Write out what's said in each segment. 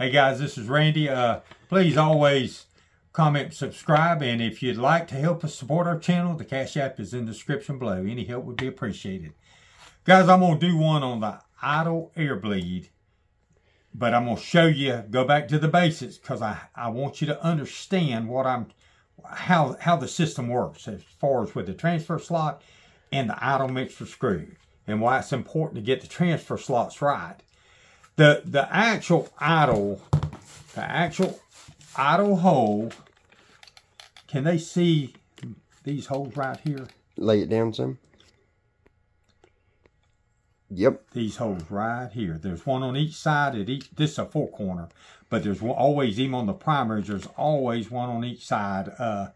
Hey guys, this is Randy. Uh, please always comment, subscribe, and if you'd like to help us support our channel, the Cash App is in the description below. Any help would be appreciated. Guys, I'm going to do one on the idle air bleed, but I'm going to show you, go back to the basics, because I, I want you to understand what I'm, how, how the system works as far as with the transfer slot and the idle mixer screw, and why it's important to get the transfer slots right. The, the actual idle, the actual idle hole, can they see these holes right here? Lay it down some. Yep. These holes right here. There's one on each side at each, this is a four corner, but there's always, even on the primaries, there's always one on each side. Uh,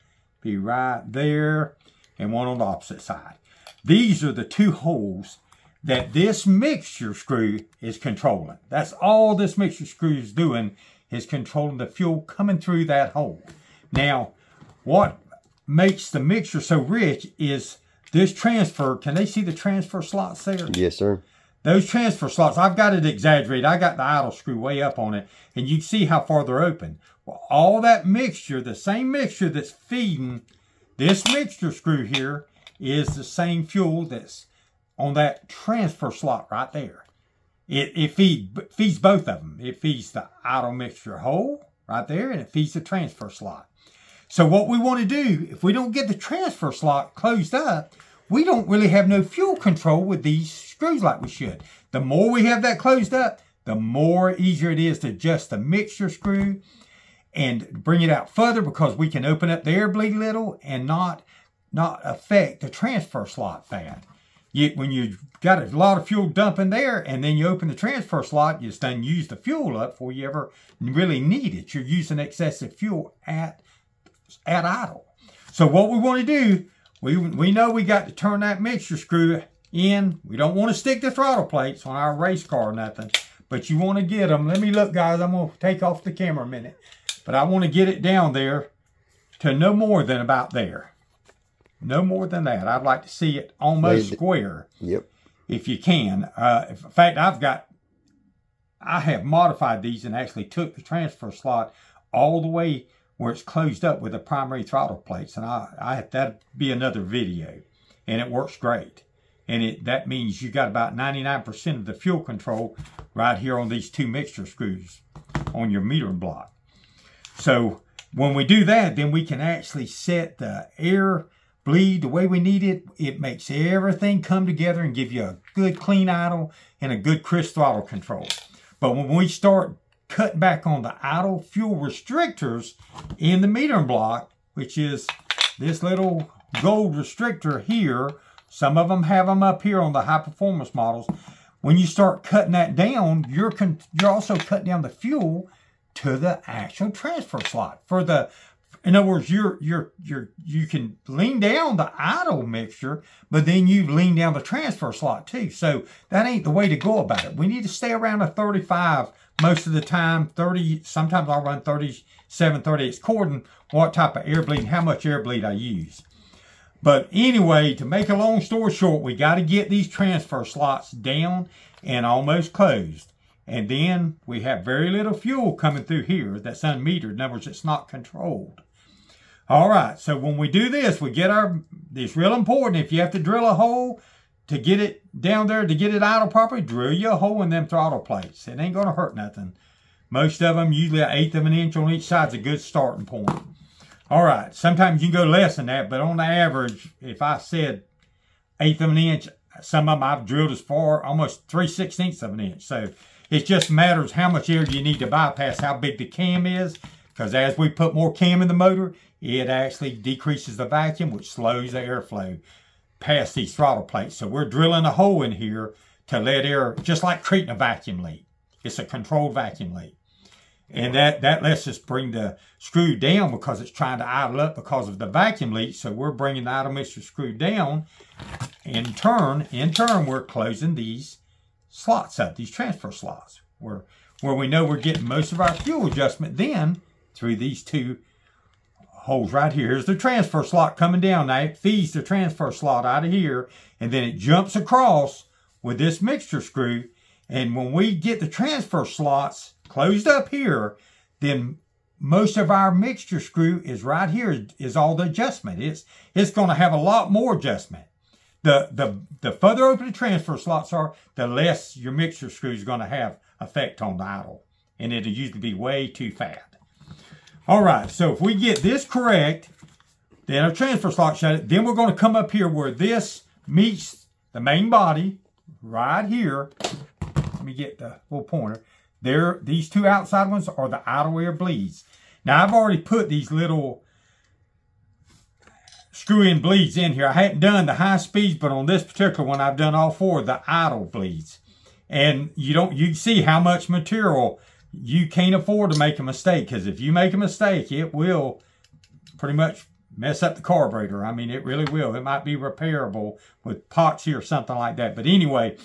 be right there and one on the opposite side. These are the two holes that this mixture screw is controlling. That's all this mixture screw is doing is controlling the fuel coming through that hole. Now, what makes the mixture so rich is this transfer. Can they see the transfer slots there? Yes, sir. Those transfer slots, I've got it exaggerated. I got the idle screw way up on it, and you can see how far they're open. Well, all that mixture, the same mixture that's feeding this mixture screw here is the same fuel that's on that transfer slot right there. It, it feed, feeds both of them. It feeds the idle mixture hole right there, and it feeds the transfer slot. So what we want to do, if we don't get the transfer slot closed up, we don't really have no fuel control with these screws like we should. The more we have that closed up, the more easier it is to adjust the mixture screw and bring it out further because we can open up the air bleed little and not, not affect the transfer slot bad. You, when you've got a lot of fuel dumping there and then you open the transfer slot, you just done use the fuel up before you ever really need it. You're using excessive fuel at, at idle. So what we want to do, we, we know we got to turn that mixture screw in. We don't want to stick the throttle plates on our race car or nothing, but you want to get them. Let me look, guys. I'm going to take off the camera a minute, but I want to get it down there to no more than about there. No more than that. I'd like to see it almost square. Yep. If you can. Uh, in fact, I've got, I have modified these and actually took the transfer slot all the way where it's closed up with the primary throttle plates. And I, I that'd be another video. And it works great. And it that means you got about 99% of the fuel control right here on these two mixture screws on your meter block. So when we do that, then we can actually set the air bleed the way we need it. It makes everything come together and give you a good clean idle and a good crisp throttle control. But when we start cutting back on the idle fuel restrictors in the metering block, which is this little gold restrictor here, some of them have them up here on the high performance models. When you start cutting that down, you're, you're also cutting down the fuel to the actual transfer slot. For the in other words, you're you're you're you can lean down the idle mixture, but then you lean down the transfer slot too. So that ain't the way to go about it. We need to stay around a 35 most of the time. 30, sometimes I'll run 37, 38 according what type of air bleed, how much air bleed I use. But anyway, to make a long story short, we got to get these transfer slots down and almost closed. And then we have very little fuel coming through here that's unmetered. In other words, it's not controlled. All right, so when we do this, we get our, it's real important. If you have to drill a hole to get it down there, to get it idle properly, drill you a hole in them throttle plates. It ain't going to hurt nothing. Most of them, usually an eighth of an inch on each side is a good starting point. All right, sometimes you can go less than that, but on the average, if I said eighth of an inch, some of them I've drilled as far, almost 3 sixteenths of an inch. So it just matters how much air you need to bypass, how big the cam is, because as we put more cam in the motor, it actually decreases the vacuum, which slows the airflow past these throttle plates. So we're drilling a hole in here to let air, just like treating a vacuum leak. It's a controlled vacuum leak. And that, that lets us bring the screw down because it's trying to idle up because of the vacuum leak. So we're bringing the idle mixture screw down. In turn, in turn, we're closing these slots up, these transfer slots, where, where we know we're getting most of our fuel adjustment then through these two holes right here. Here's the transfer slot coming down. Now it feeds the transfer slot out of here and then it jumps across with this mixture screw. And when we get the transfer slots closed up here, then most of our mixture screw is right here is all the adjustment. It's, it's going to have a lot more adjustment. The, the, the further open the transfer slots are, the less your mixture screw is going to have effect on the idle. And it'll usually be way too fat. All right, so if we get this correct, then our transfer slot shut, it. then we're going to come up here where this meets the main body, right here. Let me get the little pointer. There, these two outside ones are the idle air bleeds. Now, I've already put these little screw-in bleeds in here. I hadn't done the high speeds, but on this particular one, I've done all four the idle bleeds. And you don't, you see how much material you can't afford to make a mistake. Because if you make a mistake, it will pretty much mess up the carburetor. I mean, it really will. It might be repairable with epoxy or something like that. But anyway,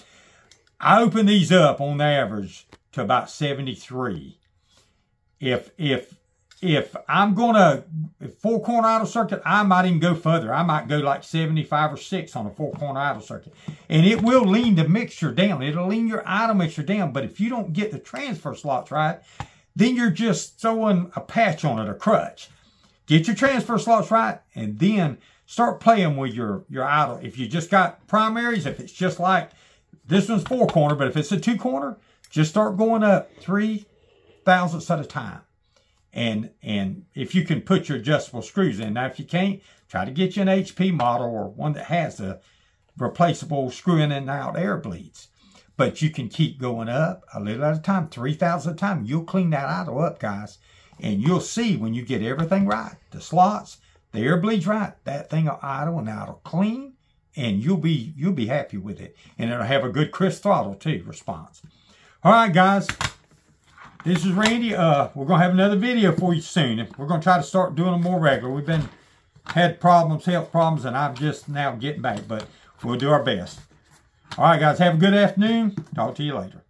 I open these up on average to about 73. If, if, if I'm going to, four corner idle circuit, I might even go further. I might go like 75 or 6 on a four corner idle circuit. And it will lean the mixture down. It'll lean your idle mixture down. But if you don't get the transfer slots right, then you're just throwing a patch on it, a crutch. Get your transfer slots right, and then start playing with your, your idle. If you just got primaries, if it's just like this one's four corner, but if it's a two corner, just start going up three thousandths at a time. And, and if you can put your adjustable screws in. Now, if you can't, try to get you an HP model or one that has a replaceable screw in and out air bleeds. But you can keep going up a little at a time, 3,000 at a time. You'll clean that idle up, guys. And you'll see when you get everything right, the slots, the air bleeds right, that thing will idle and it'll clean and you'll be you'll be happy with it. And it'll have a good crisp throttle too, response. All right, guys. This is Randy. Uh, we're gonna have another video for you soon. We're gonna try to start doing them more regular. We've been had problems, health problems, and I'm just now getting back, but we'll do our best. All right, guys. Have a good afternoon. Talk to you later.